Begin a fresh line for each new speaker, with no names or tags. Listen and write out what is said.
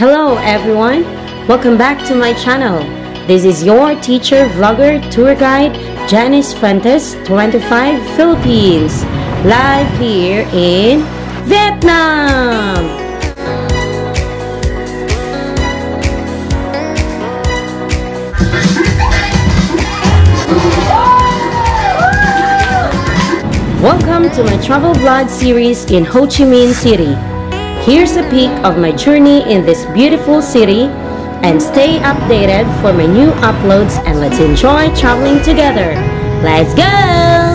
Hello everyone, welcome back to my channel. This is your teacher, vlogger, tour guide, Janice Fuentes, 25, Philippines, live here in Vietnam. Welcome to my travel vlog series in Ho Chi Minh City. Here's a peek of my journey in this beautiful city and stay updated for my new uploads and let's enjoy traveling together. Let's go!